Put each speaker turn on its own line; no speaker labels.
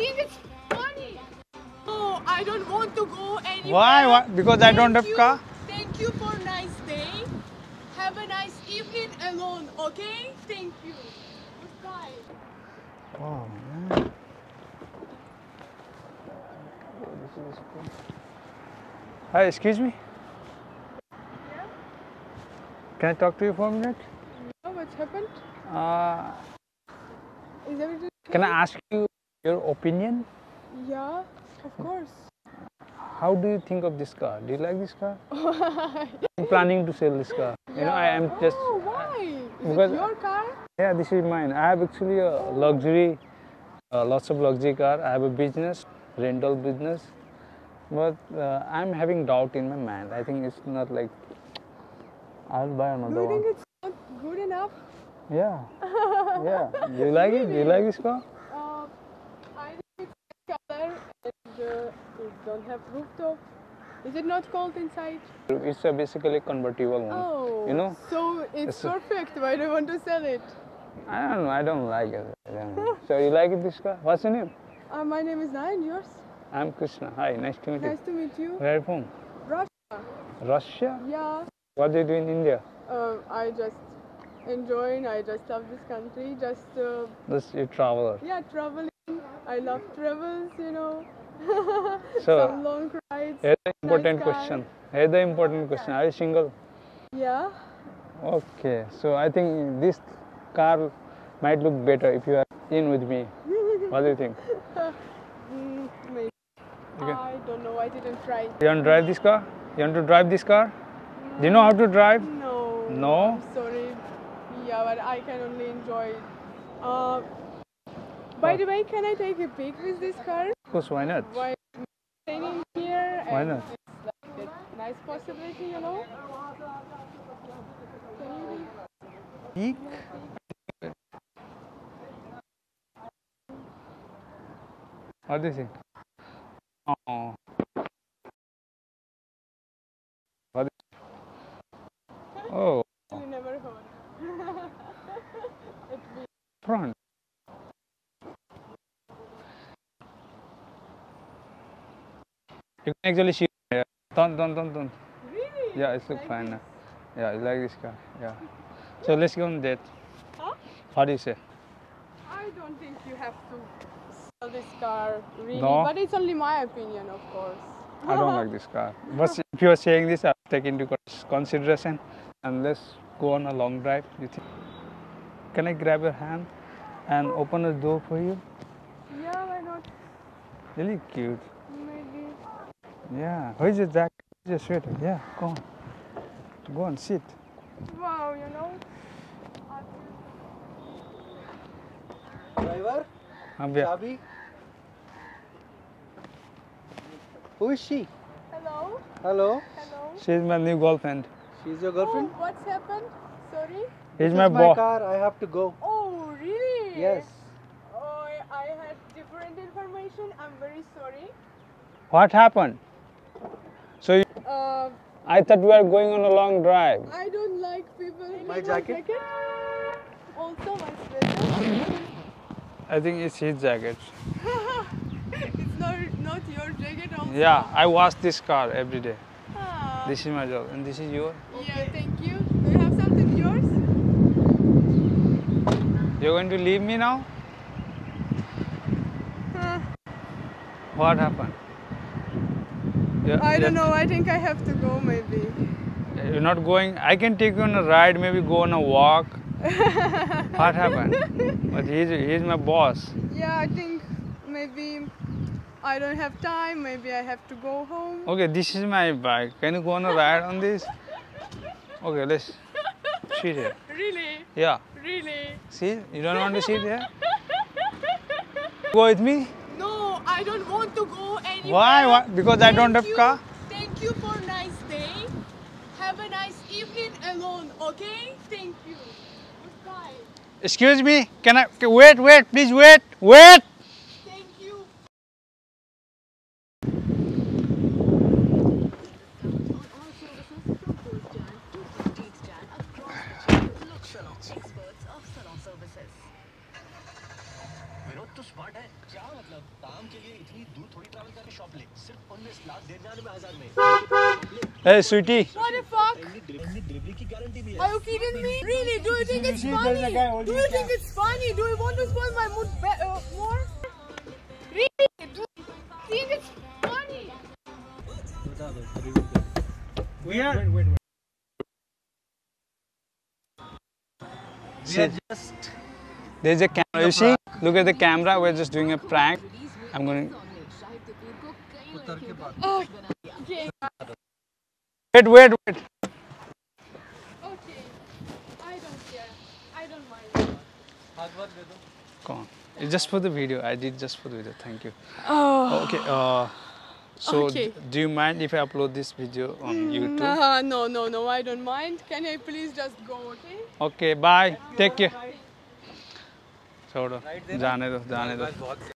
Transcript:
think it's funny. Oh, I don't want to go anywhere.
Why? Why? Because I don't have
you.
car.
Thank you for nice day. Have a nice evening alone, okay? Thank you. Goodbye.
Oh man. Hi, excuse me. Can I talk to you for a minute?
Oh, what's happened?
Uh,
Is everything
can I ask you your opinion?
Yeah, of course.
How do you think of this car? Do you like this car? I'm planning to sell this car. You know, I am just.
Oh, why? Is
because-
it your car?
Yeah, this is mine. I have actually a luxury, uh, lots of luxury car. I have a business, rental business, but uh, I'm having doubt in my mind. I think it's not like. I'll buy
Do
another
you
one.
think it's not good enough?
Yeah, yeah. Do you like it? Do you like this car?
Uh, I think it's color and uh, it don't have rooftop. Is it not cold inside?
It's a basically convertible one.
Oh,
You know,
So it's
it's
perfect. Why do you want to sell it?
I don't know. I don't like it. Don't so you like it, this car? What's your name?
Uh, my name is Naya and yours?
I'm Krishna. Hi, nice to meet you.
Nice to meet you.
Where are you from?
Russia.
Russia?
Yeah.
What do you do in India?
Uh, I just enjoying. I just love this country. Just uh,
This you traveler.
yeah, traveling. I love travels. You know.
So-
Some long rides.
Here's the important
Nice
question. Here's the important question. Are you single?
Yeah.
Okay. So I think this car might look better if you are in with me. What do you think?
Mm, maybe.
Okay.
I don't know. I didn't try.
You want to drive this car? You want to drive this car? Do you know how to drive?
No.
No?
I'm sorry. Yeah, but I can only enjoy it. Uh, by the way, can I take a pic with this car?
Of course, why not?
Why staying here?
Why not?
It's like a nice possibility, you know.
Peak? What do you think? Oh. What is- Oh,
You never heard.
front. You can actually shoot here. Don't, don't, don't, don't.
really.
Yeah, it's look
Like
fine.
this?
Yeah, you like this car. Yeah. So let's go on date.
Huh?
What do you say?
I don't think you have to sell this car, really.
No?
But it's only my opinion, of course.
I don't like this car. But if you are saying this, I'll take into consideration and let's go on a long drive. You think? Can I grab your hand and open the door for you?
Yeah, why not?
Really cute.
Maybe.
Yeah. Where's your jacket? Where's your sweater? Yeah, go on. Go on, sit.
Wow, you know.
Driver,
yeah.
Chabi. Who is she?
Hello.
Hello,
Hello.
She's my new girlfriend.
she's your
Oh,
girlfriend.
what's happened? Sorry.
He's my
is my
boss.
car. I have to go.
Oh, really?
Yes.
Oh, I- I had different information. I'm very sorry.
What happened? So you,
Uh,
I thought we were going on a long drive.
I don't like people.
My
One
jacket?
second. Also, my sweater.
I think it's his jacket.
it's not not your jacket. Also.
Yeah, I wash this car every day.
Ah.
This is my job, and this is your.
Yeah, thank you. Do you have something yours?
You're going to leave me now?
Huh.
What happened? You're-
I don't
you're-
know. I think I have to go. Maybe.
You're not going. I can take you on a ride, maybe go on a walk. what happened? But he's, he's my boss.
Yeah, I think maybe I don't have time. Maybe I have to go home.
Okay, this is my bike. Can you go on a ride on this? Okay, let's sit here.
Really?
Yeah.
Really?
See, you don't want to sit here? Go with me?
No, I don't want to go.
Why? Why? Because I don't have
you.
car.
Thank you for nice day. Have a nice evening alone, okay? Thank you. Goodbye.
Excuse me. Can I okay, wait? Wait, please wait. Wait.
Thank you.
Vinod तो smart है। क्या मतलब? काम के लिए इतनी दूर थोड़ी ट्रैवल करके शॉप ले। सिर्फ़ 19 लाख दे जाने में हज़ार में।
Hey sweetie.
What the fuck इतनी
डिलीवरी की गारंटी भी है।
Are you kidding me really do you think it's funny do you think it's funny do you want to spoil my mood more really do think it's funny बता दो
we are We are just
there's a camera. You see? Look at the camera. We're just doing a prank. I'm going to. Wait, wait, wait.
Okay. I don't care. I don't mind.
Come on. It's just for the video. I did just for the video. Thank you.
Oh.
Okay. Uh, so,
Okay.
do you mind if I upload this video on YouTube?
Uh, no, no, no. I don't mind. Can I please just go? Okay.
Okay. Bye. Take care. छोड़ो। जाने दो जाने दो।